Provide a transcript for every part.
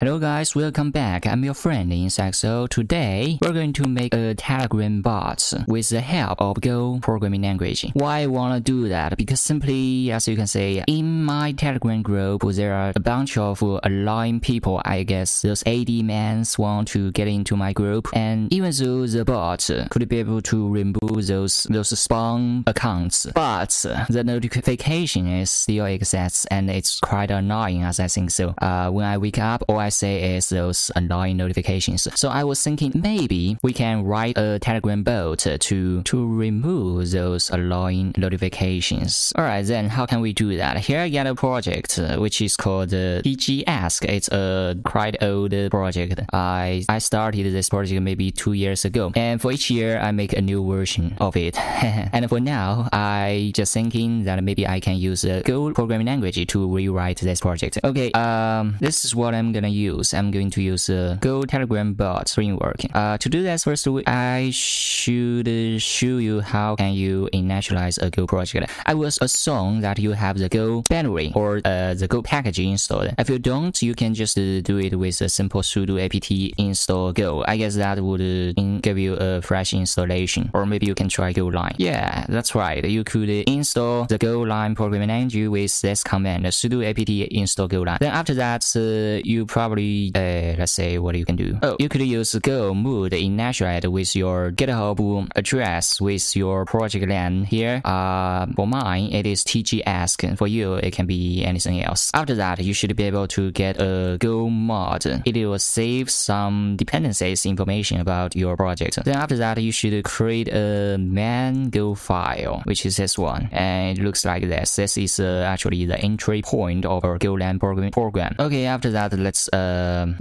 Hello guys, welcome back. I'm your friend yingshaoxo. Today, we're going to make a Telegram bot with the help of Go programming language. Why I wanna do that? Because simply, as you can see, in my Telegram group, there are a bunch of annoying people. I guess those AD mans want to get into my group, and even though the bot could be able to remove those those spam accounts, but the notification is still exists, and it's quite annoying as I think so. Uh, when I wake up, or I I say is those annoying notifications. So I was thinking maybe we can write a Telegram bot to to remove those annoying notifications. Alright, then how can we do that? Here I got a project uh, which is called uh, TG Ask. It's a quite old project. I I started this project maybe two years ago, and for each year I make a new version of it. and for now, I just thinking that maybe I can use a Go programming language to rewrite this project. Okay, um, this is what I'm gonna. I'm going to use a Go Telegram bot framework. Uh, to do that, first I should show you how can you initialize a Go project. I will assume that you have the Go binary or uh, the Go package installed. If you don't, you can just do it with a simple sudo apt install Go. I guess that would give you a fresh installation. Or maybe you can try Golang. Yeah, that's right. You could install the Golang programming language with this command, sudo apt install Golang. Then after that, uh, you probably probably, uh, let's say what you can do. Oh, you could use Go mod initiate with your GitHub address with your project name here. Uh, for mine, it is TG ask. For you, it can be anything else. After that, you should be able to get a Go mod. It will save some dependencies information about your project. Then after that, you should create a main Go file, which is this one. And it looks like this. This is uh, actually the entry point of our Golang program. Okay, after that, let's uh,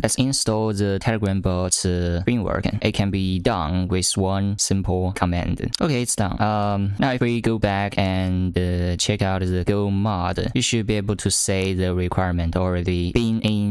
let's install the Telegram bot uh, framework. It can be done with one simple command. Okay, it's done. Um, now if we go back and uh, check out the Go mod, you should be able to say the requirement already been in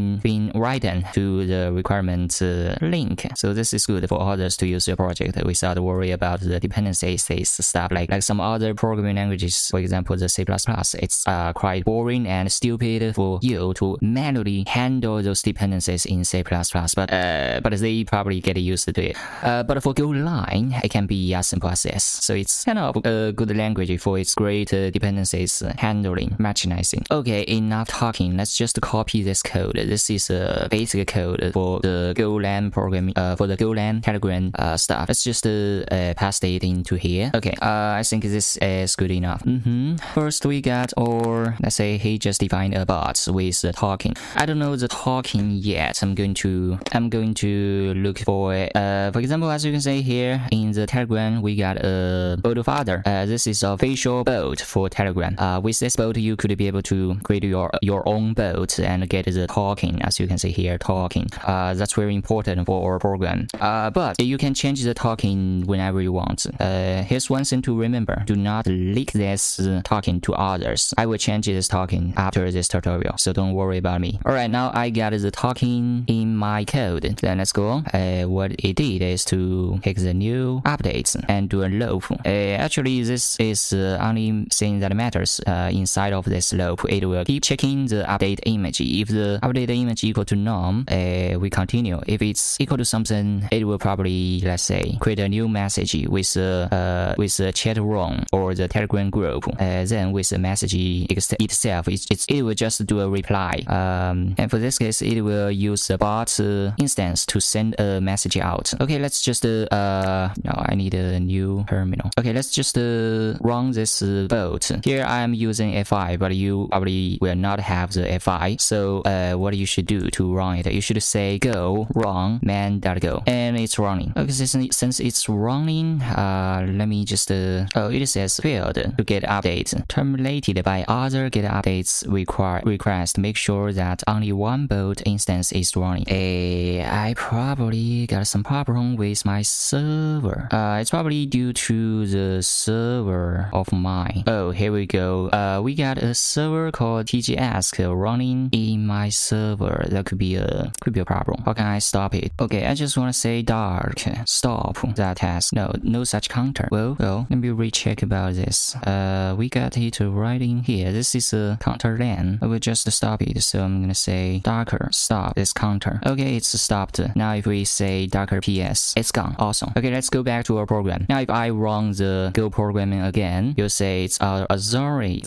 been written to the requirement uh, link. So this is good for others to use your project without worry about the dependencies stuff like like some other programming languages. For example, the C++. It's uh, quite boring and stupid for you to manually handle those dependencies in C++, but uh, but they probably get used to it. Uh, but for Golang, it can be as simple as this. So it's kind of a good language for its great uh, dependencies handling, machinizing. Okay, enough talking. Let's just copy this code. This is a basic code for the Golang programming, uh, for the Golang Telegram uh, stuff. Let's just uh, paste it into here. Okay, uh, I think this is good enough. Mm -hmm. First we got, or let's say he just defined a bot with the talking. I don't know the talking yet. I'm going to I'm going to look for it. Uh, for example, as you can see here in the Telegram, we got a BotFather. Uh, this is a visual bot for Telegram. With this bot, you could be able to create your your own bot and get the talking, as you can see here, talking. Uh, that's very important for our program. Uh, but you can change the talking whenever you want. Uh, here's one thing to remember: do not leak this talking to others. I will change this talking after this tutorial, so don't worry about me. Alright, now I got the talking in my code. Then let's go on. Uh, what it did is to take the new updates and do a loop. Uh, actually, this is the only thing that matters uh, inside of this loop. It will keep checking the update image. If the update image equal to none, uh, we continue. If it's equal to something, it will probably, let's say, create a new message with uh, uh with the chat room or the Telegram group. Uh, then with the message itself, it's, it's, it will just do a reply. Um, and for this case, it will use the bot uh, instance to send a message out. Okay, let's just, uh, uh no, I need a new terminal. Okay, let's just uh, run this bot. Here I'm using F5, but you probably will not have the F5. So uh, what you should do to run it, you should say go run main.go and it's running. Okay, since, since it's running, uh, let me just, uh, oh, it says failed to get update terminated by other get updates require request. Make sure that only one bot instance is running. Hey, I probably got some problem with my server. Uh, it's probably due to the server of mine. Oh, here we go. Uh, we got a server called TGAsk running in my server. That could be a could be a problem. How can I stop it? Okay, I just want to say dark. Stop that task. No, no such counter. Well, well, let me recheck about this. Uh, we got it right in here. This is a counter then. I will just stop it. So I'm gonna say docker. Stop this counter. Okay, it's stopped. Now if we say docker PS, it's gone. Awesome. Okay, let's go back to our program. Now if I run the Go programming again, you'll say it's uh, authorized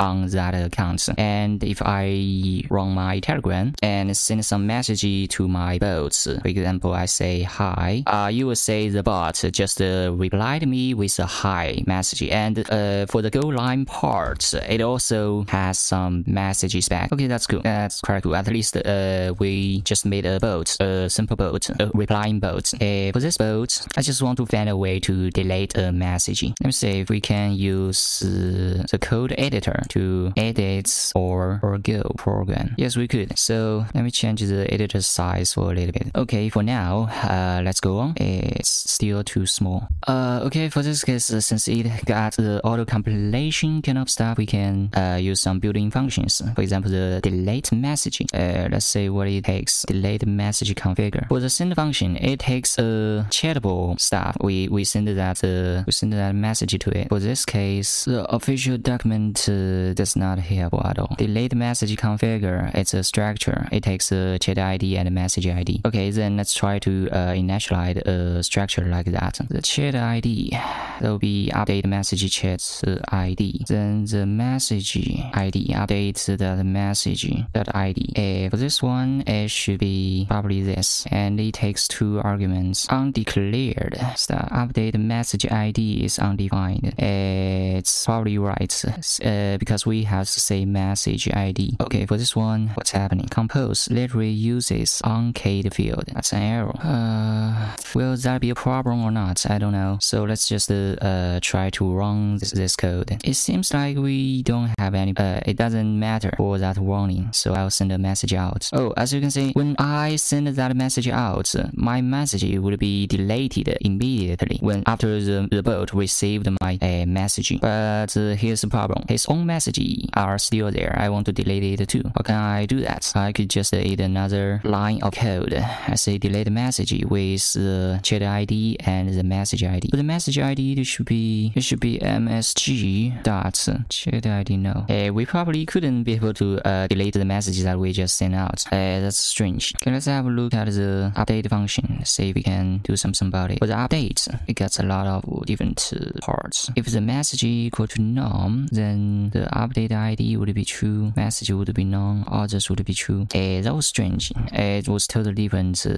on that account. And if I run my Telegram and send some message to my bots, for example, I say hi, uh, you will say the bot just uh, replied me with a hi message. And uh, for the Golang part, it also has some messages back. Okay, that's cool. That's quite cool. At least uh, we just made a bot, a simple bot, a replying bot. Uh, for this bot, I just want to find a way to delete a message. Let me see if we can use uh, the code editor to edit or, or Go program. Yes, we could. So let me change the editor size for a little bit. Okay, for now, uh, let's go on. It's still too small. Uh, okay, for this case, uh, since it got the auto compilation kind of stuff, we can uh, use some built-in functions. For example, the delete messaging. Uh, let's say what it takes. Delete message configure. For the send function, it takes a chattable stuff. We we send that uh, we send that message to it. For this case, the official document uh, does not help at all. Delete message configure. It's a structure. It takes a chat ID and a message ID. Okay, then let's try to uh, initialize a structure like that. The chat ID will be update message chat ID. Then the message ID update the message that ID. For this one, it should be probably this, and it takes two arguments. Undeclared. The update message ID is undefined. It's probably right uh, because we have to say message ID. Okay, for this one, what's happening? Compose literally uses unkeyed field. That's an error. Uh, will that be a problem or not? I don't know. So let's just uh, uh, try to run this, this code. It seems like we don't have any. Uh, it doesn't matter for that warning. So I'll send a message out. Oh, as you can see, when I send that message out, my message would be deleted immediately when after the, the bot received my uh, message. But uh, here's the problem. His own messages are still there. I want to delete it too. How can I do that? I could just add another line of code. I say delete message with the chat ID and the message ID. For the message ID, should be it should be msg dot chat ID. No, uh, we probably couldn't be able to uh, delete the message that we just sent out. Uh, that's strange. Okay, let's have a look at the update function. See if we can do something about it. For the update, it gets a lot of different uh, parts. If the message equal to none, then the update ID would be true. Message would be none. Others would be true. Uh, that was strange. it was totally different uh,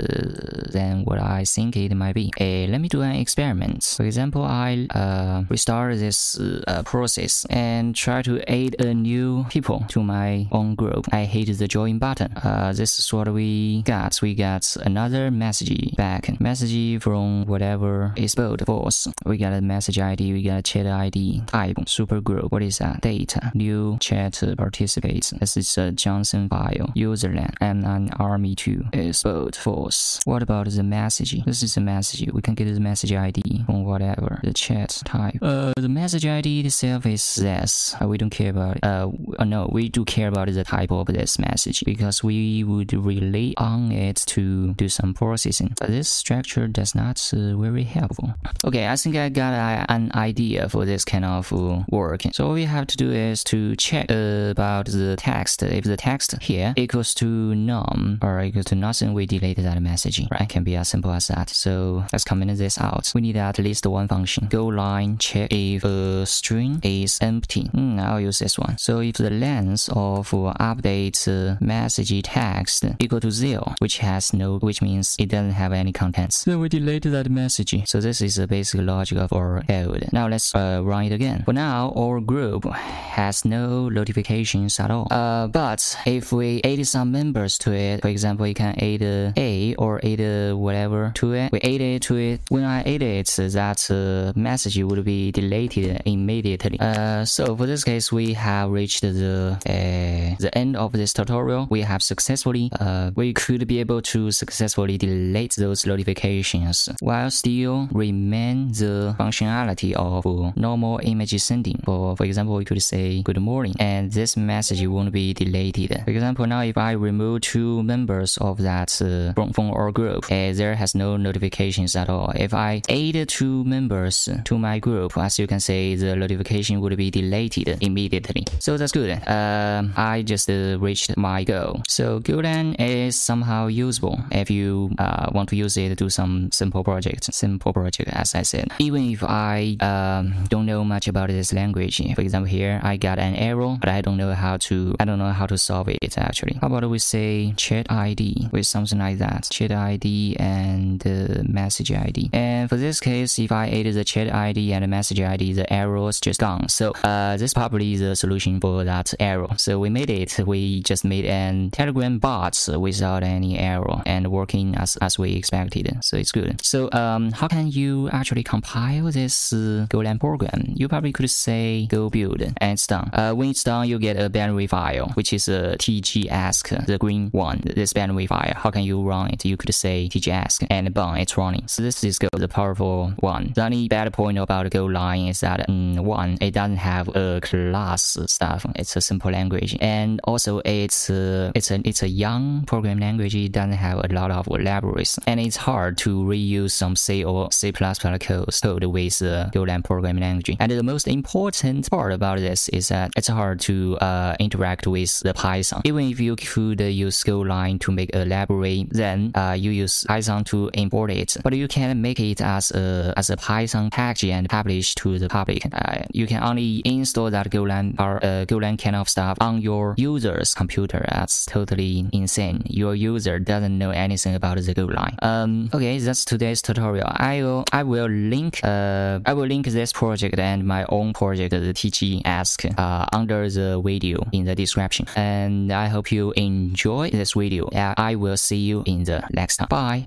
than what I think it might be. Uh, let me do an experiment. For example, I uh, restart this uh, process and try to add a new people to my own group. I hit the join button. Uh, this is what we got. We got another message back. Message from whatever is both false. We got a message ID. We got a chat ID. Type super group. What is that? Data. New chat participants. This is a JSON file. Userland. M9 Army 2 is both false. What about the message? This is a message. We can get the message ID from whatever the chat type. Uh, the message ID itself is this. Uh, we don't care about. Uh, uh, no, we do care about the type of this message because we would rely on it to do some processing. But this structure does not uh, very helpful. Okay, I think I got an idea for this kind of uh, work. So all we have to do is to check about the text. If the text here equals to none or equals to nothing, we delete that messaging, Right? Can be as simple as that. So let's comment this out. We need at least one function. Golang check if a string is empty. Mm, I'll use this one. So if the length of update message text equal to zero, which has no, which means it doesn't have any contents, then we delete that message. So this is the basic logic of our code. Now let's uh, run it again. For now, our group has no notifications at all. Uh, but if we add some members to it, for example, you can add A or add whatever to it. We add it to it. When I add it, that uh, message would be deleted immediately. Uh, so for this case, we have reached the uh, the end of this tutorial. we have successfully, uh, we could be able to successfully delete those notifications while still remain the functionality of normal image sending. For, for example, we could say good morning and this message won't be deleted. For example, now if I remove two members of that uh, phone or group, uh, there has no notifications at all. If I add two members to my group, as you can see, the notification would be deleted immediately. So that's good. Um, I just uh, reached my goal. So Golang is somehow usable if you uh, want to use it to do some simple project. Simple project, as I said. Even if I um, don't know much about this language, for example, here I got an error, but I don't know how to. I don't know how to solve it actually. How about we say chat ID with something like that? Chat ID and uh, message ID. And for this case, if I add the chat ID and the message ID, the error is just gone. So uh, this probably is the solution for that error. So we made it. We just made an Telegram bot without any error and working as, as we expected. So it's good. So um, how can you actually compile this uh, Golang program? You probably could say go build and it's done. Uh, when it's done, you get a binary file, which is a tgask, the green one, this binary file. How can you run it? You could say tgask and boom, it's running. So this is Go, the powerful one. The only bad point about Golang is that um, one, it doesn't have a class stuff. It's a simple language, and also it's uh, it's a it's a young program language. It doesn't have a lot of libraries, and it's hard to reuse some C or C++ code code with uh, Golang programming language. And the most important part about this is that it's hard to uh, interact with the Python. Even if you could use Golang to make a library, then uh, you use Python to import it, but you can make it as a as a Python package and publish to the public. Uh, you can only install that Golang or uh, Golang kind of stuff on your user's computer. That's totally insane. Your user doesn't know anything about the Golang. Um, okay, that's today's tutorial. I will I will link uh I will link this project and my own project, the TG Ask, uh, under the video in the description. And I hope you enjoy this video. I will see you in the next time. Bye.